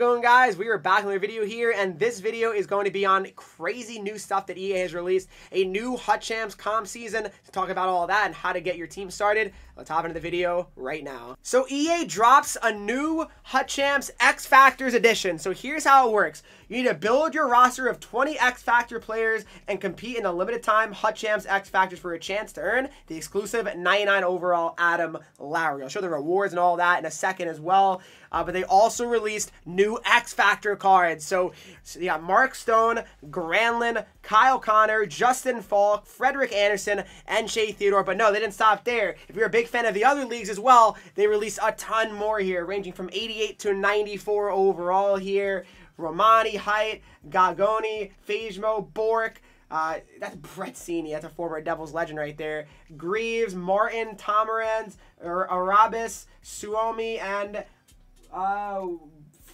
ago going guys? We are back with a video here and this video is going to be on crazy new stuff that EA has released. A new Hut Champs comp season to talk about all that and how to get your team started. Let's hop into the video right now. So EA drops a new Hut Champs X Factors edition. So here's how it works. You need to build your roster of 20 X Factor players and compete in the limited time Hut Champs X Factors for a chance to earn the exclusive 99 overall Adam Lowry. I'll show the rewards and all that in a second as well. Uh, but they also released new X Factor cards. So, so you got Mark Stone, Granlund, Kyle Connor, Justin Faulk, Frederik Andersen, and Shea Theodore. But no, they didn't stop there. If you're a big fan of the other leagues as well, they released a ton more here, ranging from 88 to 94 overall here. Romani, Heidt, Cagnoni, Fejmo, Bourque. Uh, that's Brett Seney. That's a former Devils legend right there. Greaves, Martin, Tomarans, Arabis, Suomi, and uh,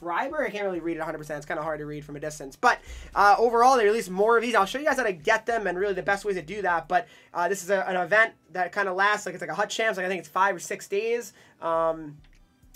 Freiburg. I can't really read it 100%. It's kind of hard to read from a distance. But uh, overall, they released more of these. I'll show you guys how to get them and really the best ways to do that. But uh, this is a, an event that kind of lasts, like it's like a Hut Champs. Like I think it's five or six days. Um,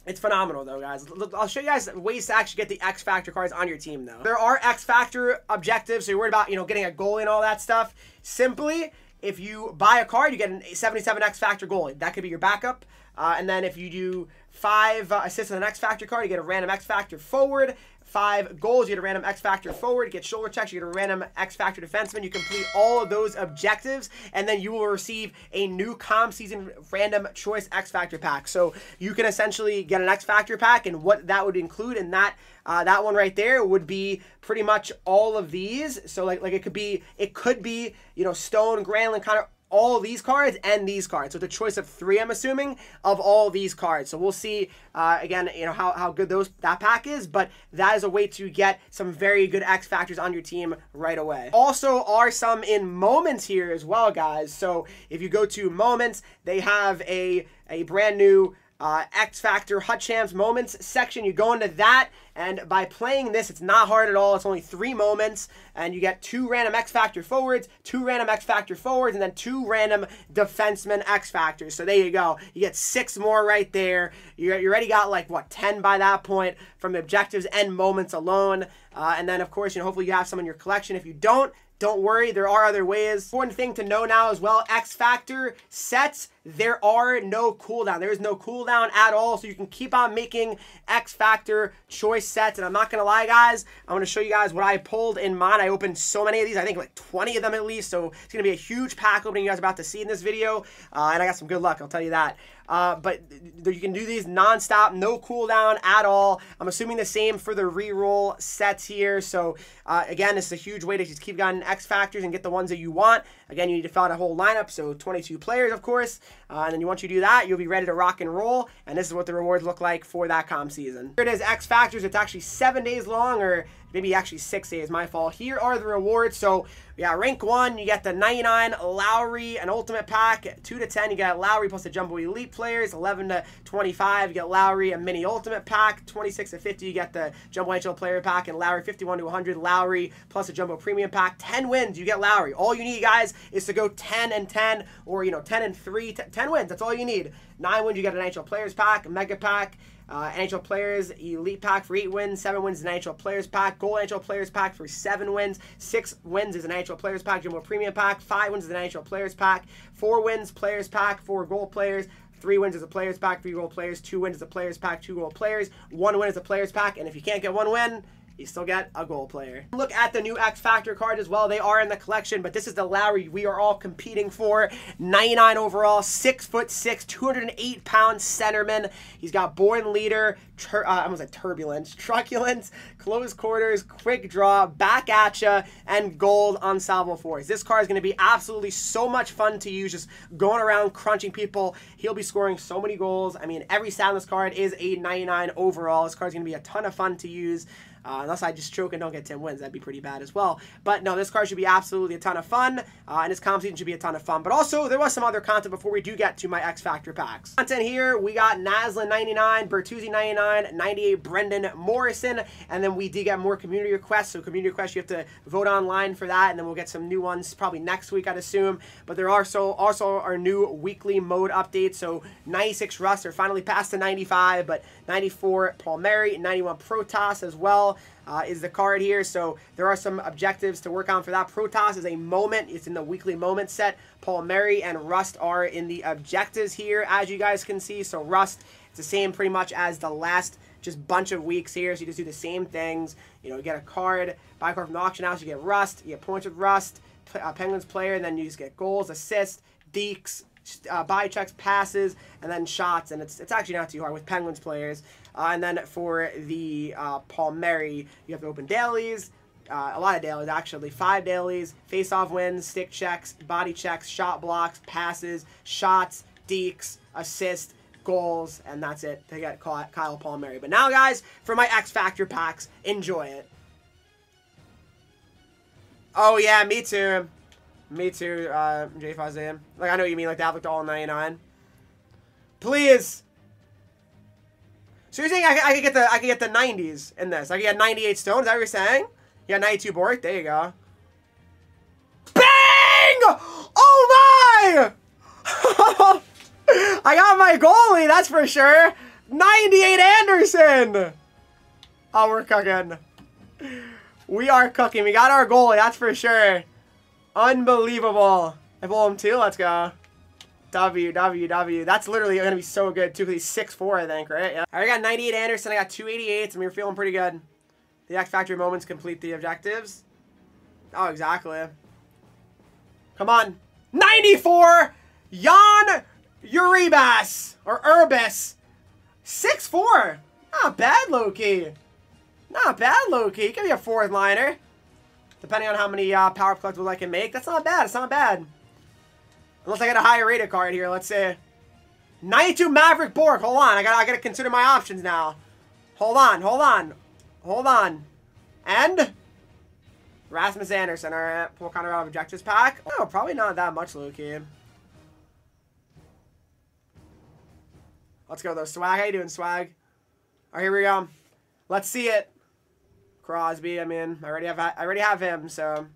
it's phenomenal though, guys. I'll show you guys ways to actually get the X Factor cards on your team though. There are X Factor objectives, so you're worried about, you know, getting a goal and all that stuff. Simply, if you buy a card, you get a 77 X Factor goalie. That could be your backup. Uh, and then if you do five uh, assists on an X Factor card, you get a random X Factor forward. Five goals, you get a random X Factor forward. Get shoulder checks, you get a random X Factor defenseman. You complete all of those objectives, and then you will receive a new comp season random choice X Factor pack. So you can essentially get an X Factor pack, and what that would include in that uh, that one right there would be pretty much all of these. So like like it could be it could be you know Stone, Granlund, kind of all these cards and these cards. So it's a choice of three, I'm assuming, of all these cards. So we'll see uh, again, you know how, how good those that pack is, but that is a way to get some very good X factors on your team right away. Also, are some in moments here as well, guys. So if you go to moments, they have a a brand new uh, X Factor Hut Champs moments section. You go into that, and by playing this, it's not hard at all. It's only three moments, and you get two random X Factor forwards, two random X Factor forwards, and then two random defenseman X Factors. So there you go. You get six more right there. You, you already got like, what, 10 by that point from objectives and moments alone. Uh, and then, of course, you know, hopefully you have some in your collection. If you don't, don't worry, there are other ways. Important thing to know now as well, X Factor sets, there are no cooldown. There is no cooldown at all, so you can keep on making X Factor choice sets. And I'm not going to lie, guys, I'm going to show you guys what I pulled in mine. I opened so many of these, I think like 20 of them at least, so it's going to be a huge pack opening you guys are about to see in this video. Uh, and I got some good luck, I'll tell you that. Uh, but you can do these non-stop, no cooldown at all. I'm assuming the same for the reroll sets here. So uh, again, this is a huge way to just keep getting X factors and get the ones that you want. Again, you need to fill out a whole lineup, so 22 players, of course. Uh, and then once you do that, you'll be ready to rock and roll. And this is what the rewards look like for that comp season. Here it is, X Factors. It's actually seven days long, or maybe actually six days, my fault. Here are the rewards. So, yeah, rank one, you get the 99 Lowry, an ultimate pack. 2 to 10, you get Lowry plus the Jumbo Elite players. 11 to 25, you get Lowry, a mini ultimate pack. 26 to 50, you get the Jumbo NHL player pack. And Lowry, 51 to 100, Lowry plus a Jumbo Premium pack. 10 wins, you get Lowry. All you need, guys, is to go 10 and 10, or, you know, 10 and 3, 10 wins. That's all you need. 9 wins, you get an NHL players pack, mega pack. Uh, NHL Players Elite Pack for 8 wins, 7 wins is an NHL Players Pack, Gold NHL Players Pack for 7 wins, 6 wins is an NHL Players Pack, Jumbo Premium Pack, 5 wins is an NHL Players Pack, 4 wins Players Pack, 4 Gold Players, Three wins as a players pack, three goal players. Two wins as a players pack, two goal players. One win as a players pack, and if you can't get one win, you still get a goal player. Look at the new X Factor card as well. They are in the collection, but this is the Lowry we are all competing for. 99 overall, 6 foot 6, 208 pound centerman. He's got born leader, tur- uh, I almost said turbulence, truculence, close quarters, quick draw, back at ya, and gold on Salvo Force. This card is going to be absolutely so much fun to use, just going around crunching people. He'll be scoring so many goals. I mean, every soundless card is a 99 overall. This card is going to be a ton of fun to use. Uh, unless I just choke and don't get 10 wins. That'd be pretty bad as well. But no, this card should be absolutely a ton of fun, uh, and this comp season should be a ton of fun. But also, there was some other content before we do get to my X Factor packs. Content here, we got Naslund 99, Bertuzzi 99, 98 Brendan Morrison, and then we did get more community requests. So community requests, you have to vote online for that, and then we'll get some new ones probably next week, I'd assume. But there are so also our new weekly mode updates. So 96 Rust are finally past the 95, but 94 Palmieri, 91 Protas as well uh, is the card here. So there are some objectives to work on for that. Protas is a moment. It's in the weekly moment set. Palmieri and Rust are in the objectives here, as you guys can see. So Rust, it's the same pretty much as the last just bunch of weeks here. So you just do the same things. You know, you get a card, buy a card from the auction house, you get Rust, you get points with Rust, uh, Penguins player, and then you just get goals, assists, dekes, uh, buy checks, passes, and then shots. And it's, it's actually not too hard with Penguins players. Uh, and then for the uh, Palmieri, you have to open dailies. Uh, a lot of dailies, actually. Five dailies, face-off wins, stick checks, body checks, shot blocks, passes, shots, dekes, assists, goals, and that's it to get Kyle Palmieri. But now, guys, for my X Factor packs, enjoy it. Oh, yeah, me too. Me too, uh, J Fazim. Like, I know what you mean, like, that looked all 99. Please! So you're saying I, I could get the I could get the 90s in this? I could get 98 stones? Is that what you're saying? You got 92 Bourque? There you go. Bang! Oh my! I got my goalie, that's for sure. 98 Andersen! Oh, we're cooking. We are cooking. We got our goalie, that's for sure. Unbelievable. I pull him too. Let's go. W, W, W. That's literally going to be so good, too, he's 6'4", I think, right? Yeah. I got 98 Andersen. I got 288s, and we are feeling pretty good. The X Factor moments complete the objectives. Oh, exactly. Come on. 94! Jan Uribas. Or Urbis. 6'4". Not bad, Loki. Not bad, Loki. He can be a fourth liner. Depending on how many uh, power collectibles I can make. That's not bad. It's not bad. Unless I get a higher rated card here. Let's say 92 Maverick Bourque. Hold on. I got I got to consider my options now. Hold on. Hold on. Hold on. And Rasmus Andersson. All right. What kind of objectives pack? Oh, probably not that much, Loki. Let's go though. Swag, how you doing, Swag? All right, here we go. Let's see it. Crosby. I mean, I already have I already have him, so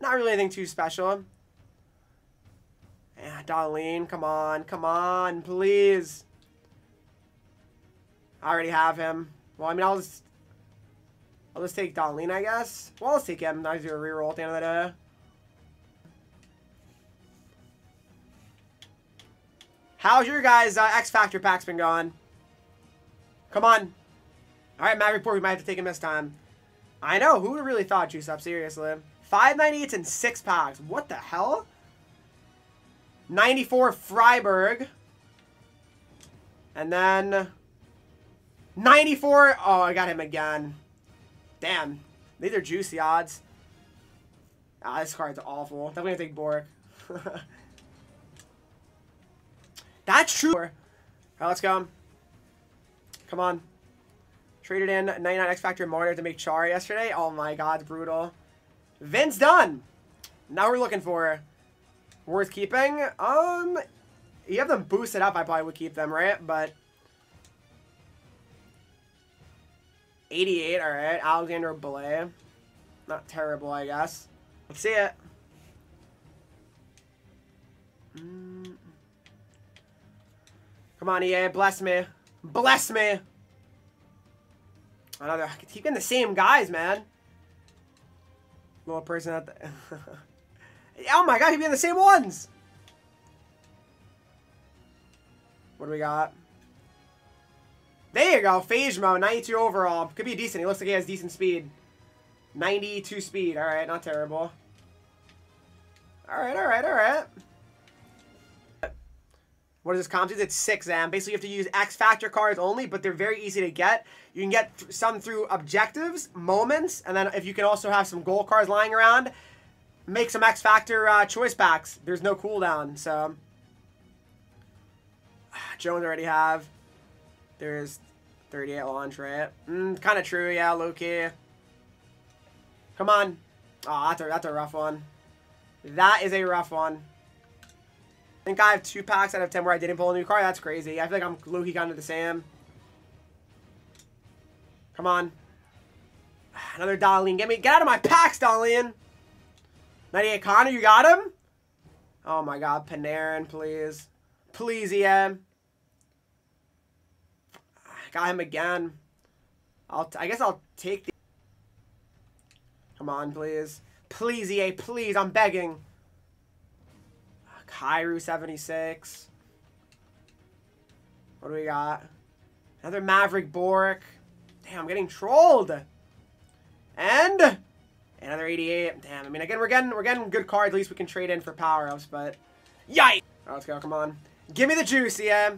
not really anything too special. Yeah, Dahlin, come on, come on, please. I already have him. Well, I mean, I'll just, I'll just take Dahlin, I guess. Well, let's take him. I do a reroll at the end of the day. How's your guys' uh, X Factor packs been going? Come on. All right, Maverick Bourque, we might have to take him this time. I know. Who would have really thought, Juice Up? Seriously. 598s and 6 packs. What the hell? 94 Freiburg. And then 94. Oh, I got him again. Damn. These are juicy odds. Ah, this card's awful. Definitely gonna take Bourque. That's true. Alright, let's go. Come on. Traded in 99 X Factor Marner to make Char yesterday. Oh my god, brutal. Vince done. Now we're looking for worth keeping. Um, you have them boosted up, I probably would keep them, right? But 88, all right. Alexander Belay. Not terrible, I guess. Let's see it. Mm. Come on, EA. Bless me. Bless me. Another. Keep getting the same guys, man. Little person at the... Oh my god, he'd be in the same ones! What do we got? There you go, Phasmo, 92 overall. Could be decent. He looks like he has decent speed. 92 speed. Alright, not terrible. Alright, alright, alright. What is this comp? It's 6 am. Basically, you have to use X Factor cards only, but they're very easy to get. You can get some through objectives, moments, and then if you can also have some goal cards lying around, make some X Factor uh, choice packs. There's no cooldown, so. Jones already have. There's 38 launch, right? Mm, kind of true, yeah, Loki. Come on. Oh, that's a, that's a rough one. That is a rough one. I think I have two packs out of 10 where I didn't pull a new card. That's crazy. I feel like I'm Luki kind of the same. Come on. Another Dahlin. Get me get out of my packs, Dahlin. 98 Connor, you got him? Oh my god, Panarin, please. Please, EM. Got him again. I'll I guess I'll take the Come on, please. Please, EA, please, I'm begging. Kyrou 76. What do we got? Another Maverick Bourque. Damn, I'm getting trolled. And another 88. Damn, I mean, again, we're getting we're getting good cards. At least we can trade in for power ups, but yikes! Right, let's go. Come on, give me the juice, yeah.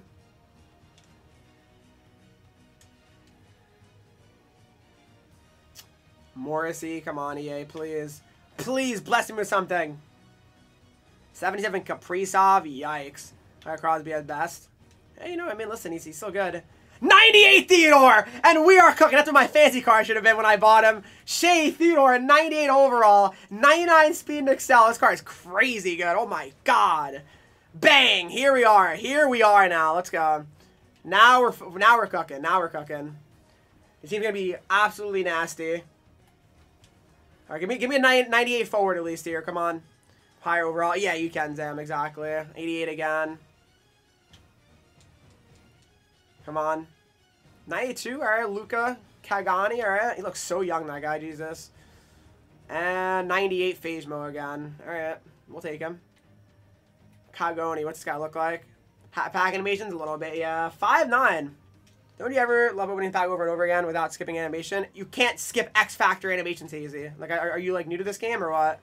Morrissey, come on, EA, please. Please bless him with something. 77 Kaprizov, yikes. Crosby at best. Hey, you know, I mean, listen, he's, he's still good. 98 Theodore! And we are cooking. That's what my fancy car should have been when I bought him. Shea Theodore, 98 overall, 99 speed and excel. This car is crazy good. Oh my god. Bang! Here we are. Here we are now. Let's go. Now we're now we're cooking. Now we're cooking. This team's gonna be absolutely nasty. All right, give me give me a 98 forward at least here. Come on. Higher overall. Yeah, you can, Zam. Exactly. 88 again. Come on. 92. All right, Luca Cagnoni. All right. He looks so young, that guy. Jesus. And 98 Phasmo again. All right. We'll take him. Cagnoni. What's this guy look like? Hat pack animations a little bit. Yeah. Five nine. Don't you ever love opening pack over and over again without skipping animation? You can't skip X Factor animations easy. Like, are, are you, like, new to this game or what?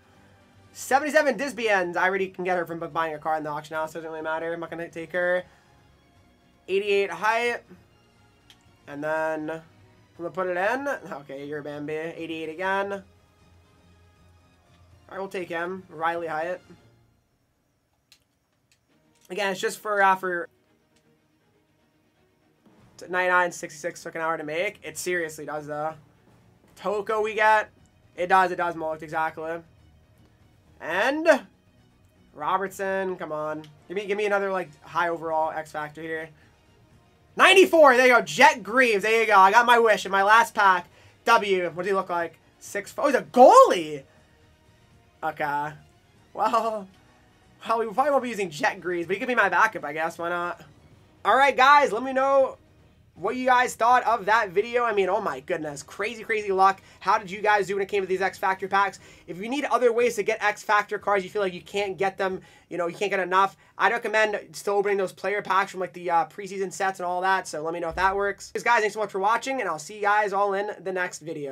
77 Disbians. I already can get her from buying a car in the auction house. Doesn't really matter. I'm not going to take her. 88 Heidt. And then I'm going to put it in. Okay, you're Bambi. 88 again. Right, we'll take him. Riley Heidt. Again, it's just for, uh, for 99, 66 took an hour to make. It seriously does, though. Toko we get. It does, it does, Mullet, exactly. And Robertson, come on. Give me give me another like high overall X Factor here. 94, there you go. Jet Greaves, there you go. I got my wish in my last pack. W, what does he look like? Six, oh, he's a goalie. Okay. Well, well, we probably won't be using Jet Greaves, but he could be my backup, I guess. Why not? All right, guys, let me know what you guys thought of that video. I mean, oh my goodness, crazy, crazy luck. How did you guys do when it came to these X Factor packs? If you need other ways to get X Factor cards, you feel like you can't get them, you know, you can't get enough, I'd recommend still opening those player packs from like the uh, preseason sets and all that. So let me know if that works. Guys, thanks so much for watching, and I'll see you guys all in the next video.